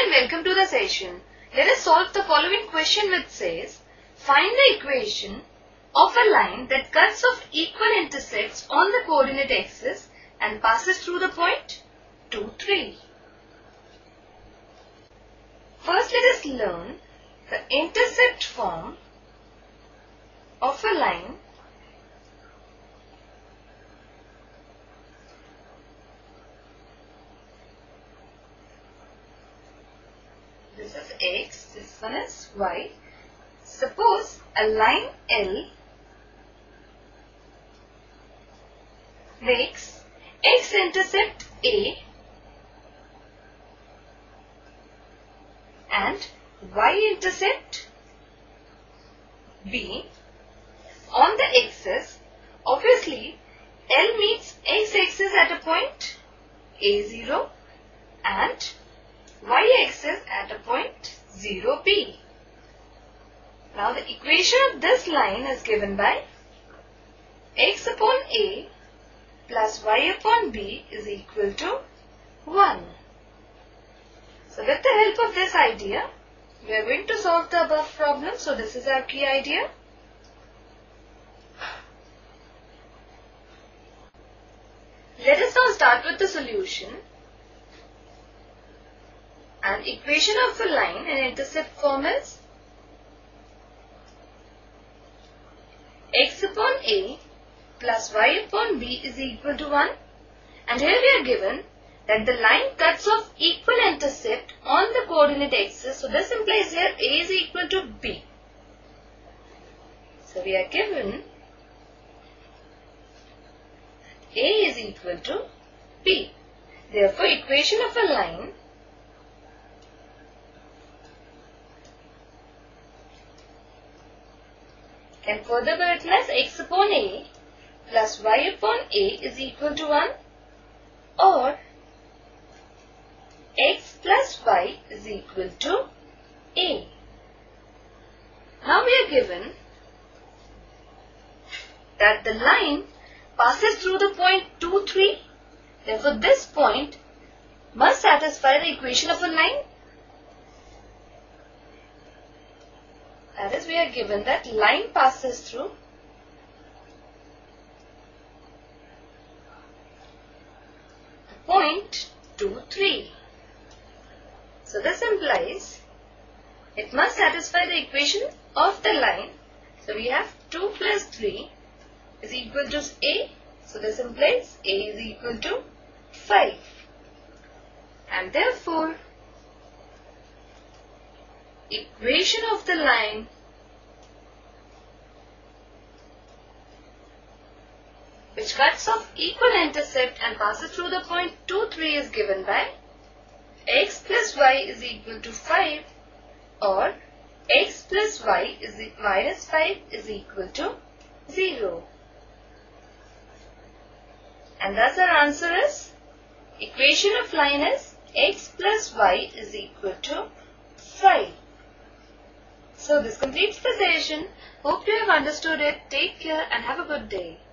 and welcome to the session. Let us solve the following question which says, find the equation of a line that cuts off equal intercepts on the coordinate axis and passes through the point 2, 3. First let us learn the intercept form of a line is x, this one is y. Suppose a line L makes x-intercept A and y-intercept B on the axis. Obviously, L meets x-axis at a point A0 and y-axis at a point 0b. Now the equation of this line is given by x upon a plus y upon b is equal to 1. So with the help of this idea, we are going to solve the above problem. So this is our key idea. Let us now start with the solution. And equation of a line in intercept form is x upon a plus y upon b is equal to 1. And here we are given that the line cuts off equal intercept on the coordinate axis. So this implies here a is equal to b. So we are given a is equal to b. Therefore, equation of a line can further be written as x upon a plus y upon a is equal to 1 or x plus y is equal to a. Now we are given that the line passes through the point 2, 3. Therefore, this point must satisfy the equation of a line That is, we are given that line passes through point 2, 3. So this implies it must satisfy the equation of the line. So we have 2 plus 3 is equal to A. So this implies A is equal to 5. And therefore equation of the line which cuts off equal intercept and passes through the point 2, 3 is given by x plus y is equal to 5 or x plus y is minus 5 is equal to 0. And thus our answer is equation of line is x plus y is equal to 5. So this completes the session. Hope you have understood it. Take care and have a good day.